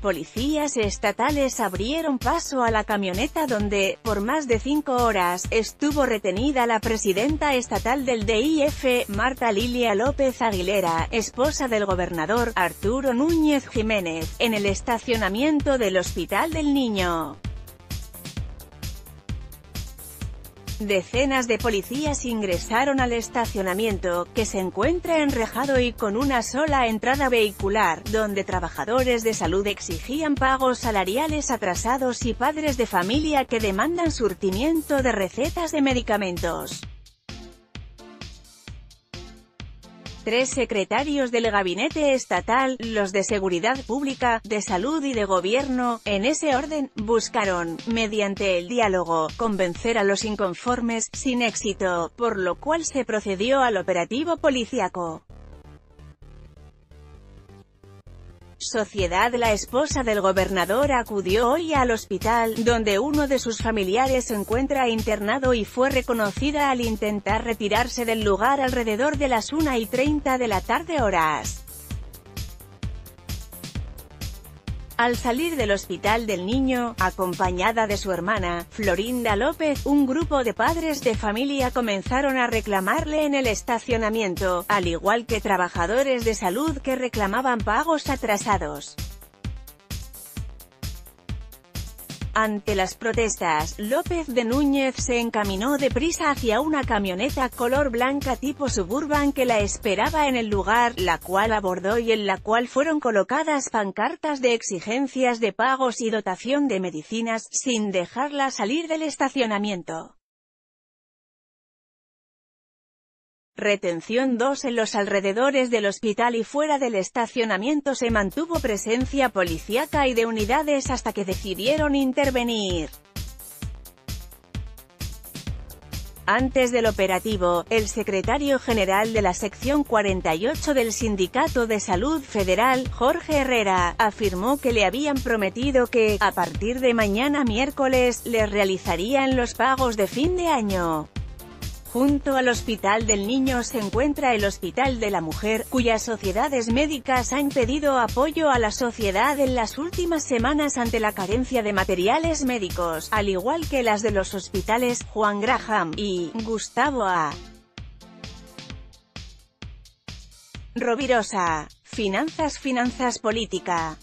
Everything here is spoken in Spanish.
Policías estatales abrieron paso a la camioneta donde, por más de cinco horas, estuvo retenida la presidenta estatal del DIF, Marta Lilia López Aguilera, esposa del gobernador, Arturo Núñez Jiménez, en el estacionamiento del Hospital del Niño. Decenas de policías ingresaron al estacionamiento, que se encuentra enrejado y con una sola entrada vehicular, donde trabajadores de salud exigían pagos salariales atrasados y padres de familia que demandan surtimiento de recetas de medicamentos. Tres secretarios del gabinete estatal, los de seguridad pública, de salud y de gobierno, en ese orden, buscaron, mediante el diálogo, convencer a los inconformes, sin éxito, por lo cual se procedió al operativo policíaco. Sociedad La esposa del gobernador acudió hoy al hospital, donde uno de sus familiares se encuentra internado y fue reconocida al intentar retirarse del lugar alrededor de las 1 y 30 de la tarde horas. Al salir del hospital del niño, acompañada de su hermana, Florinda López, un grupo de padres de familia comenzaron a reclamarle en el estacionamiento, al igual que trabajadores de salud que reclamaban pagos atrasados. Ante las protestas, López de Núñez se encaminó deprisa hacia una camioneta color blanca tipo Suburban que la esperaba en el lugar, la cual abordó y en la cual fueron colocadas pancartas de exigencias de pagos y dotación de medicinas, sin dejarla salir del estacionamiento. Retención 2 En los alrededores del hospital y fuera del estacionamiento se mantuvo presencia policíaca y de unidades hasta que decidieron intervenir. Antes del operativo, el secretario general de la sección 48 del Sindicato de Salud Federal, Jorge Herrera, afirmó que le habían prometido que, a partir de mañana miércoles, le realizarían los pagos de fin de año. Junto al Hospital del Niño se encuentra el Hospital de la Mujer, cuyas sociedades médicas han pedido apoyo a la sociedad en las últimas semanas ante la carencia de materiales médicos, al igual que las de los hospitales Juan Graham y Gustavo A. Rovirosa. Finanzas Finanzas Política